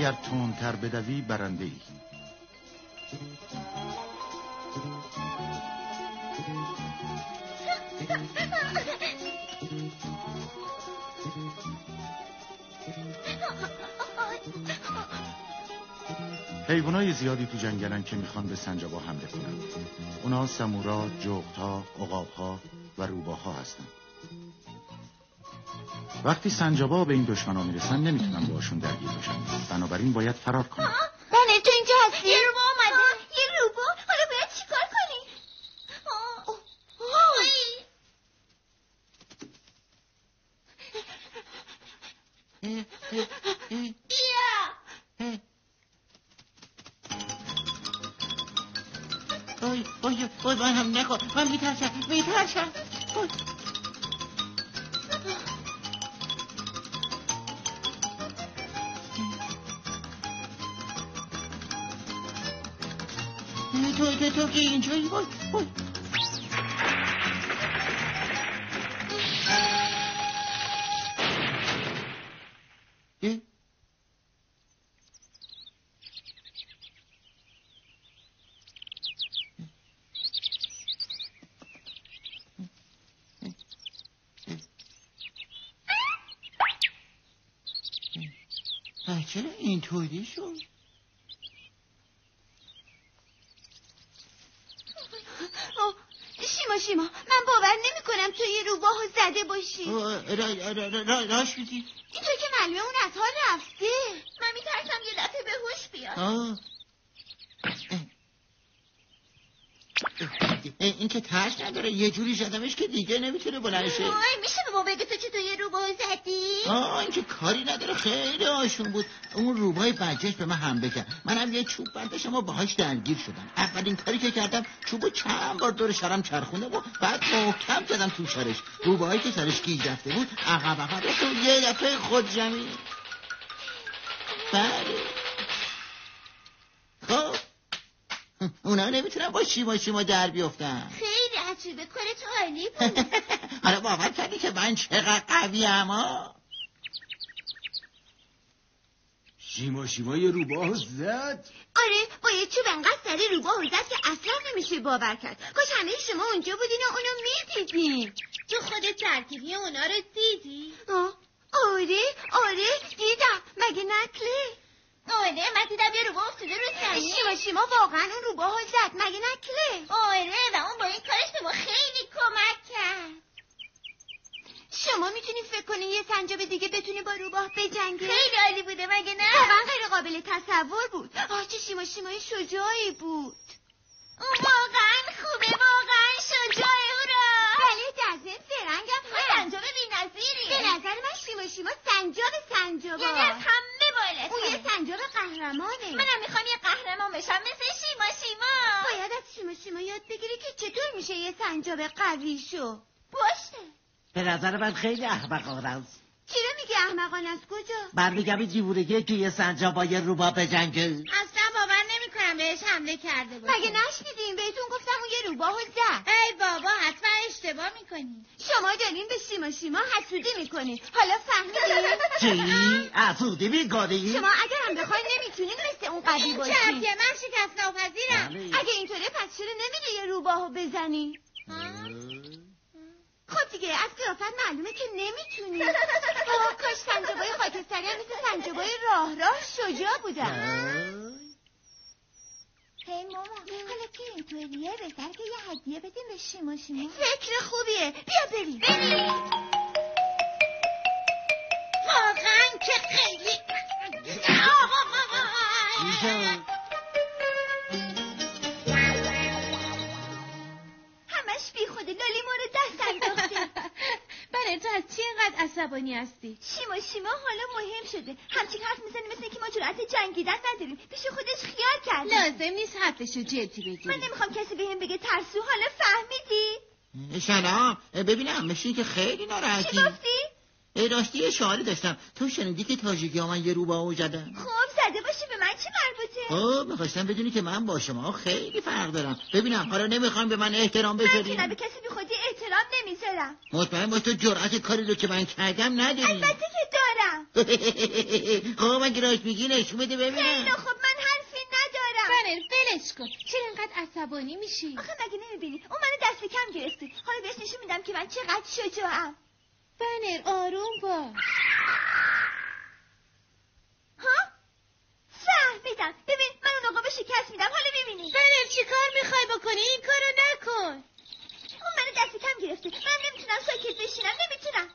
اگر تندتر بدوی برنده ای حیوانای زیادی تو جنگلن که می‌خوان به سنجابا حمله کنن اونا سمورا، جغتا، عقابها و روباها هستن. وقتی سنجابا به این دشمنا می‌رسن نمی‌تونن باشون درگیر بشن بنابراین باید فرار کنن. بله تو اینجا هستی؟ یه روبا آمده یه روبا؟ حالا باید چیکار کنی؟ بیا. اوی اوی اوی من هم نکن من میترسم میترسم. تو تو تو که اینجایی وای وای چرا اینطوری شد آه، شیما شیما من باور نمی کنم تو یه باشی. اه، را- را- را- را- راست میگی. اینطور که معلومه اون از حال رفته. من میترسم یه دفعه به هوش بیاد آه. اه، این که ترس نداره. یه جوری زدمش که دیگه نمی‌تونه بلند شه. آی میشه به ما بگه تو چطور یه روباهو زدی؟ آه این که کاری نداره. خیلی آشون بود. اون روبای بجش به من حمله کرد. منم یه چوب برداشتم و باهاش درگیر شدم. اولین کاری که کردم چوبو چند بار دور سرم چرخونه و بعد محکم زدم تو سرش. روبایی که سرش گیج رفته بود عقب عقب یه دفعه خود زمین بله خب اونا نمی‌تونن با شیما شیما در بیفتن خیلی عجیبه کارت عالی بود. حالا باور کردی که من چقدر قوی اما شیما شیما یه روباه زد. آره با یه چوب انقدر سری روباهو زد که اصلا نمیشه باور کرد. کاش همه شما اونجا بودین و اونو می‌دیدین. تو خودت ترکیبی اونا رو دیدی؟ آه. آره آره دیدم. مگه نکله؟ آره من دیدم یه روباه افتاده رو زمین شیما شیما واقعا اون روباهو زد مگه نکله آره و اون با این کارش به ما خیلی کمک کرد. شما می‌تونی فکر کنین یه سنجاب دیگه بتونه با روباه بجنگه خیلی عالی بوده مگه نه؟ واقعا غیر قابل تصور بود. آه چه شیما شیمای شجاعی بود. اون واقعا خوبه واقعا شجاعه هورا بله در ضمن فرنگم هست سنجاب بی‌نظیریه به نظر من شیما شیما سنجاب سنجابا یعنی از همه بالاتر اون یه سنجاب قهرمانه. منم می‌خوام یه قهرمان بشم مثل شیما شیما. باید از شیما شیما یاد بگیری که چطور میشه یه سنجاب قوی شو. باشه به نظر من خیلی احمقانه است. چی رو میگه احمقان از کجا؟ من میگم این دیوونگیه که یه سنجاب با یه روبا بجنگه اصلا نمی‌کنم بهش حمله کرده باشه. مگه نشنیدین؟ بهتون گفتم اون یه روباهو زد. ای بابا حتما اشتباه می‌کنی. شما دارین به شیما شیما حسودی می‌کنین. حالا فهمیدین. چی؟ افودی می‌کنی؟ شما اگر هم بخواین نمی‌تونین مثل اون قوی باشین. چرتیه من شکست ناپذیرم بله. اگه اینطوره پس چرا نمیری یه روباهو بزنی؟ خب دیگه از قیافت معلومه که نمی‌تونی. آه کاش سنجابای خاکستری هم مثل سنجابای راه راه شجاع بودن. هی ماما حالا که اینطوریه بهتر که یه هدیه بدیم به شیما شیما. فکر خوبیه. بیا بریم. بریم واقعا که خیلی همش بی خوده لالی ما رو دست انداخته. بله تو از چی اینقدر عصبانی هستی؟ شیما شیما حالا مهم شده. همچین حرف می‌زنه مثل اینکه ما جرأت جنگیدن نداریم. پیش خودش خیال کرده. لازم نیست حرفشو جدی من بگیری نمی‌خوام کسی بهم بگه ترسو. حالا فهمیدی؟ سلام ببینم. مثل که خیلی چی ناراحتی گفتی؟ ای راستی یه سوالی داشتم. تو شنیدی که تاجیکی ها من یه روباهو زدن. خب زده باشه به من چه مربوطه خب می‌خواستم بدونی که من با شما خیلی فرق دارم. ببینم حالا نمی‌خوام به من احترام من که بذاری نه به کسی بی خودی احترام نمی‌ذارم. مطمئن باش تو جرأت کاری رو که من کردم نداری. البته که دارم. خب اگه راست میگی نشون بده ببینم. خیلی خب من حرفی ندارم. بنر ولش کن. چرا اینقدر عصبانی میشی؟ آخه مگه نمی‌بینی؟ اون منو دست کم گرفته. حالا بهش نشون میدم که من چقدر شجاعم. بنر آروم باش ها فهمیدم ببین من اون آقا شکست میدم. حالا ببینی. بنر چی کار می‌خوای بکنی؟ این کارو نکن. اون منو دست کم گرفته. من نمی‌تونم ساکت بشینم. نمی‌تونم.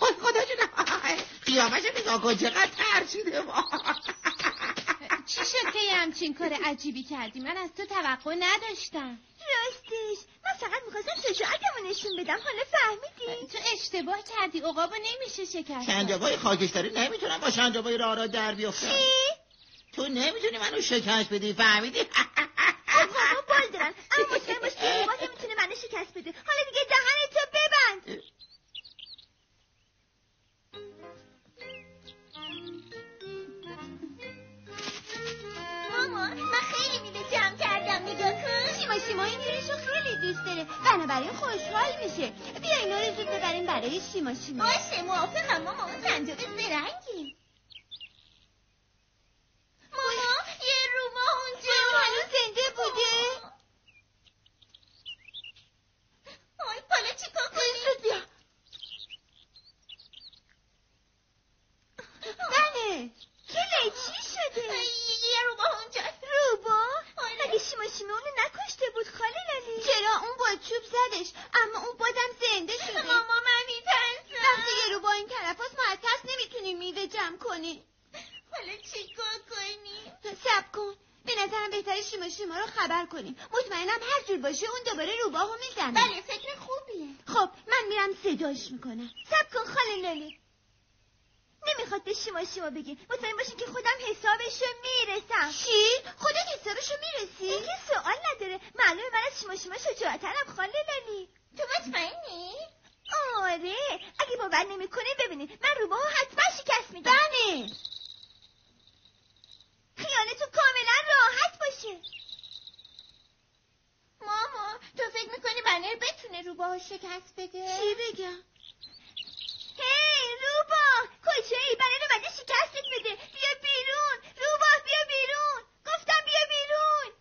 وای خدا جونه قیامش نگاه کن چقدر ترسیده. چی شد که یه همچین کار عجیبی کردی؟ من از تو توقع نداشتم. راستش من فقط می‌خواستم شجاعتمو نشون بدم. حالا فهمیدی؟ تو اشتباه کردی. عقابو نمیشه شکست. شنجابای خاکستری نمی‌تونم با شنجابای راه را در بیفتم. چی؟ تو نمی‌تونی منو شکست بدی فهمیدی؟ آقا بال دارن. اما مطمئن باش که بابات می‌تونه منو شکست بده. حالا برای شیما شیما باشه موافقم ماما اون سنجاب زرنگی ماما یه روبا اونجا هنوز زنده بوده آی حالا چیکار کنیم زود بیا بله کلی چی شده یه روبا اونجا روبا مگه شیما شیما اونو نکشته بود خاله لالی چرا اون با چوب زدش اما اون بازم زنده شده ماما من یه روبا این طرف هست ما از ترس نمی‌تونیم میوه جمع کنیم. حالا چیکار کنیم؟ سب کن. به نظرم بهتره شیما شیما رو خبر کنیم. مطمئنم هر جور باشه اون دوباره روباهو می‌زنه. بله فکر خوبیه. خب من میرم صداش می‌کنم. سب کن خاله لاله نمی‌خواد به شیما شیما بگی مطمئن باشین که خودم حسابشو می‌رسم. چی؟ خودت حسابشو می‌رسی؟ این که سوال نداره. معلومه من از شیما شیما شجاعترم خاله لالی تو مطمئنی؟ آره. باور نمی‌کنه ببینید من روباهو حتما شکست میدم. بله. خیالتون کاملا راحت باشه. ماما تو فکر می‌کنی بنر بتونه روباهو شکست بده؟ چی بگم؟ هی روبا کجایی؟ بنر اومده شکستت بده. بیا بیرون. روبا بیا بیرون. گفتم بیا بیرون.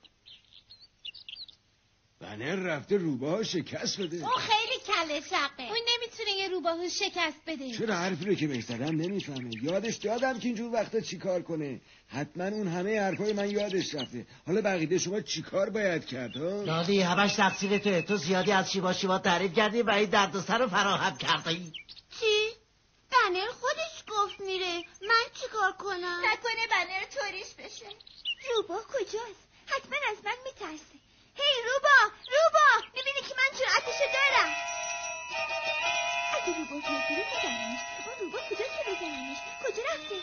بنر رفته روباه شکست بده. اون خیلی کله شقه. اون نمی‌تونه یه روباهو شکست بده. چرا حرفی رو که بهش زدم نمی‌فهمه. یادش دادم که اینجور وقتا چیکار کنه. حتما اون همه حرفای من یادش رفته. حالا بقیده شما چیکار باید کرد ها؟ دادی همش تقصیر توه. تو زیادی از شیبا شیبا تعریف کردی و این دردسر رو فراهم کردی. چی؟ بنر خودش گفت میره. من چیکار کنم؟ نکنه بنر طوریش بشه. روبا کجاست؟ حتما از من میترسه. هی روبا روبا! می‌بینی که من جرأتشو دارم. اگه روبا بیاد بیرون میزنمش اون روبا کجاست که بزنمش کجا رفته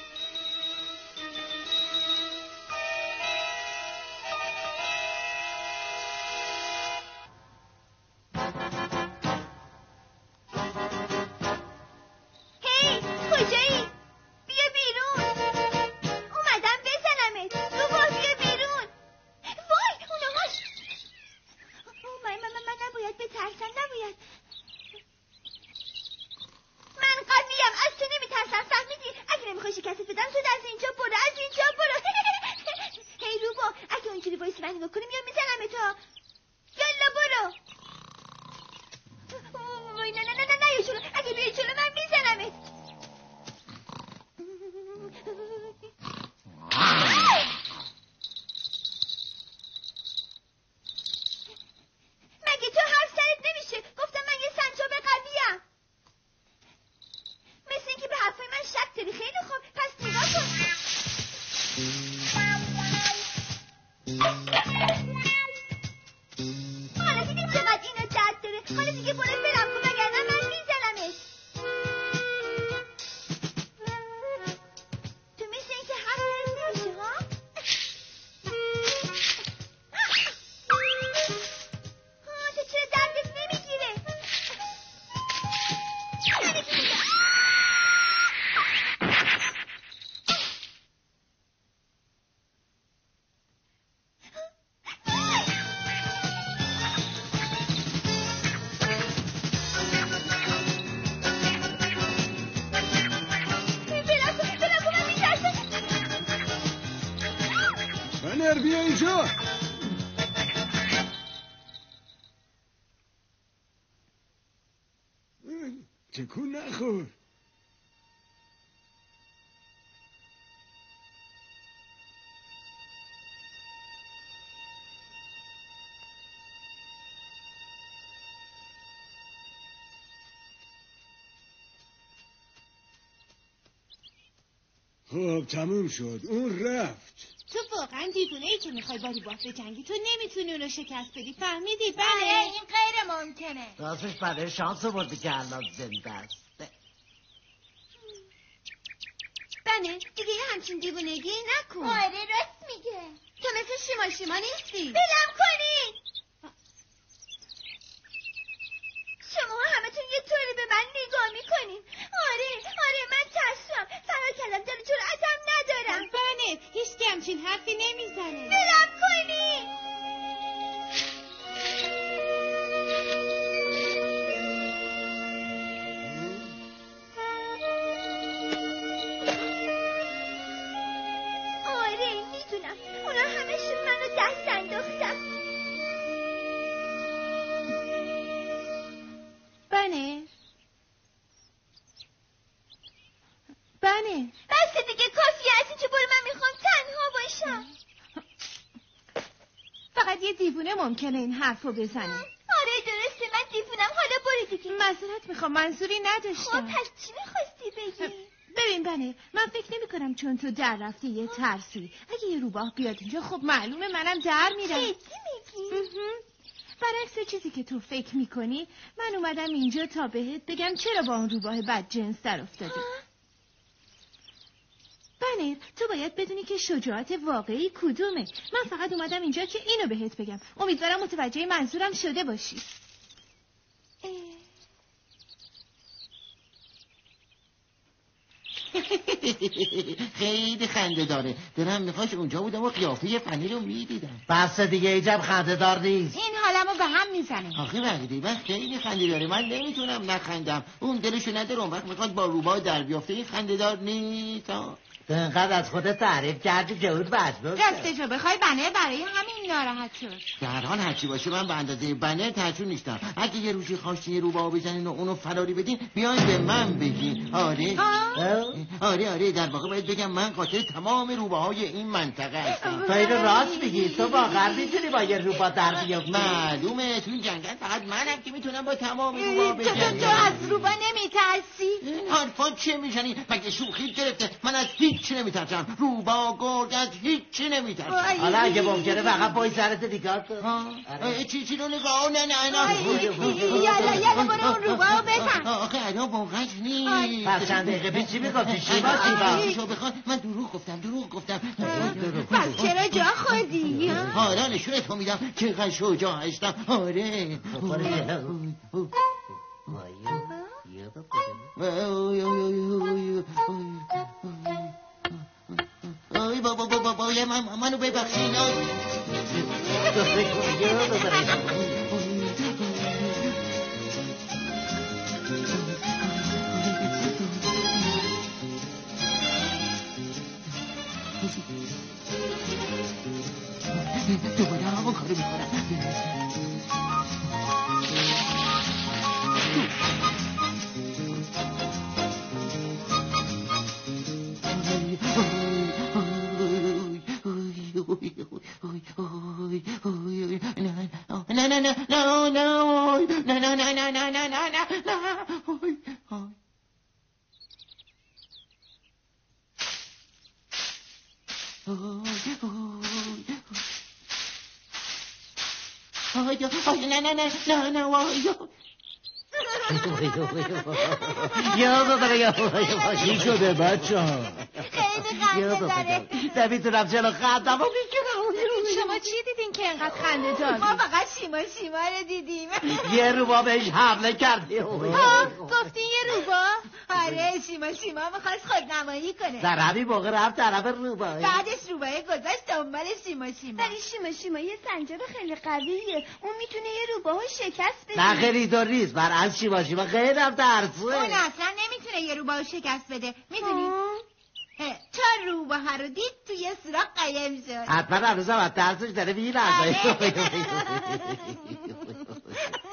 Mm-hmm. تکون نخور خب تموم شد. اون رفت. تو واقعا دیوونه ای که می‌خوای با روباه جنگی. تو نمی‌تونی اونو شکست بدی. فهمیدی؟ بله. بله این غیر ممکنه. راستش برای شانس بردی که الان زنده است. بله دیگه یه همچین دیوونگی نکن. آره راست میگه. تو مثل شیما شیما نیستی. بلم کنین شما همتون یه طوری به من نگاه می‌کنین آره آره من ترسم فرار کردم دل جرأتم ندارم بله هیچ همچین حرفی نمی‌زنه بلم کنین ممکنه این حرفو بزنه آره درسته. من دیوونم. حالا برو دیگه. معذرت می‌خوام. منظوری خب نداشتم پس چی می‌خواستی بگی؟ ببین بنه من فکر نمی کنم چون تو در رفتی یه ترسی. اگه یه روباه بیاد اینجا خب معلومه منم در میرم. جدی میگی. برعکس چیزی که تو فکر می‌کنی من اومدم اینجا تا بهت بگم چرا با اون روباه بد جنس در افتادی. تو باید بدونی که شجاعت واقعی کدومه. من فقط اومدم اینجا که اینو بهت بگم. امیدوارم متوجه منظورم شده باشی. خیلی خنده داره. دلم می‌خواست اونجا بودم و قیافه فنی رو می‌دیدم. بس دیگه ایجب خنده دار نیست. این حالمو به هم می‌زنه. آخه وقتی من خیلی خنده داره. من نمی‌تونم نخندم. اون دلشو نداره. اون وقت می‌خواد با روباه در بیافته. این خنده دار نیست. انقدر از خودت تعریف کردی که اون شد. راستشو بخوای بنه برای همین ناراحت شد در حال هرچی باشه من به اندازه بنر ترجون نیستم اگه یه روزی خواستی یه روباه بزنین و اونو فراری بدین بیاین به من بگین آره اه؟ آره آره در واقع باید بگم من قاتل تمام روباهای این منطقه هستم. تو اینو راست میگی. تو واقعا می‌تونی با یه روبا در بیافتی. معلومه تو این جنگل فقط منم که می‌تونم با تمام تو بجنگم تو از روبا نمیترسی؟ حرفا چه می‌زنی؟ مگه شوخی گرفته؟ من از هیچ نمیترسم. روبا گرگ از هیچی نمیترسم. حالا اگه ممکنه فقط سرت نگاه کن اه، چی چی رو نگاه نه نه نه. یالا یالا برو اون روبا رو بزن. آخه الان موقعش نیست. پس چند دقیقه چی می‌گفتی شیما شیما شو بخواد من دروغ گفتم دروغ گفتم. پس چرا جا خودی حالا نشونه تو میدم. چقدر شجاع هستم. آره. برو جلو. آی بابا بابا بابا من منو ببخشین でもほら。Oh, oh. Ay, ay, نه نه no, no, no, ay, yo. یا بابا یا بابا چی شده بچه ها خیلی خنده داره. نمی‌تونم جلو خندم شما چی دیدین که انقدر خنده دار ما فقط شیما شیما رو دیدیم. یه روبا بهش حمله کرد ها خب، گفتین یه روبا؟ آره شیما شیما می‌خواست خودنمایی کنه. در همین موقع رفت طرف روبا بعدش روبای گذاشت. دنبال شیما شیما ولی شیما شیما یه سنجاب خیلی قویه. اون می‌تونه یه روباهو شکست بده. نه خیلی دور نیست. برعکس شیما شیما خیلی هم اون ترسوه اصلا نمی‌تونه یه روباهو شکست بده. می‌دونی؟ چون روباه رو دید توی سراغ قایم شد. حتما هنوز هم از ترسش داره میلرزه.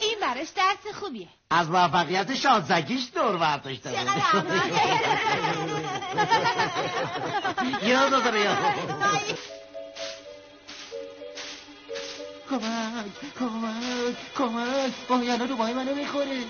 این براش درس خوبیه. از موفقیت شانزگیش دور برداشته چقدر. یادو داره وای. کمک کمک کمک. باید رو بای منو می‌خوره.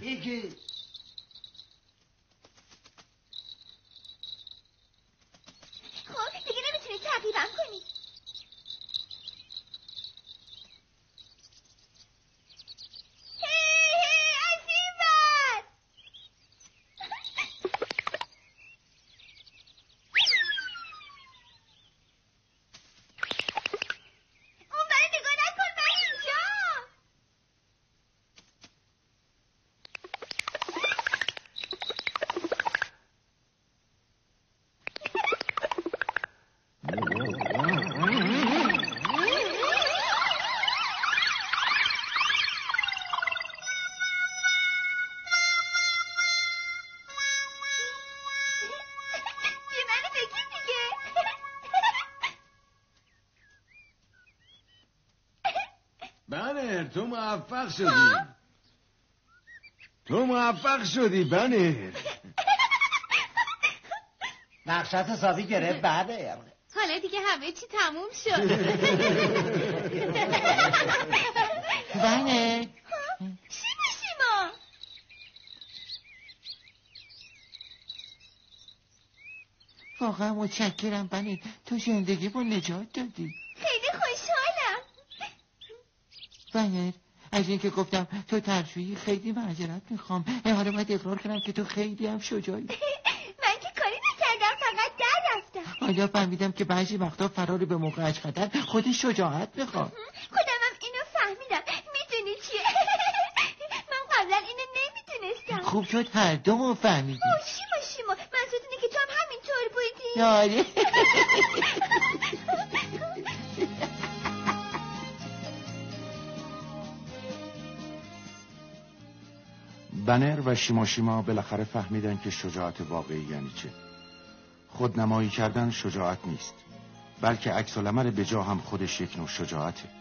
میگی تو موفق شدی. تو موفق شدی بنر نقشت حسابی گرفت بعده. حالا دیگه همه چی تموم شد. بنر شیما شیما واقعا متشکرم بنر تو زندگی با نجات دادی خیلی خوشحالم بنر از اینکه گفتم تو ترسویی خیلی معذرت می‌خوام. حالا باید اقرار کنم که تو خیلی هم شجاعی. من که کاری نکردم فقط در رفتم. حالا فهمیدم که بعضی وقتا فرار به موقع از خطر خودش شجاعت می‌خواد خودمم اینو فهمیدم. می‌دونی چیه؟ من قبلا اینو نمی‌دونستم. خوب شد هر دومون فهمیدیم. اوه شیما شیما منظورت اینه که تو هم همینطور بودی؟ آره. بنر و شیماشیما بالاخره فهمیدن که شجاعت واقعی یعنی چه. خودنمایی کردن شجاعت نیست بلکه عکس العمل به جا هم خودش یک نوع شجاعته.